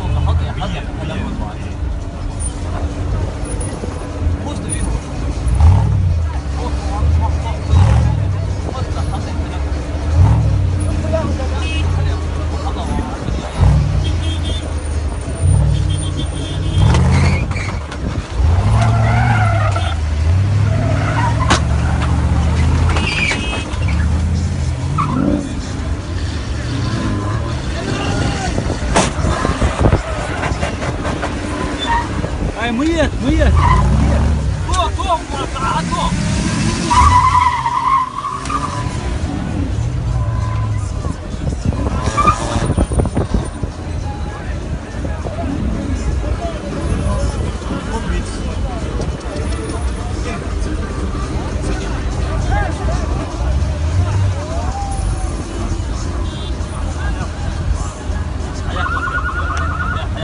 Một là mất tiền. ai mulher, mulher.